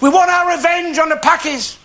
We want our revenge on the Pakis.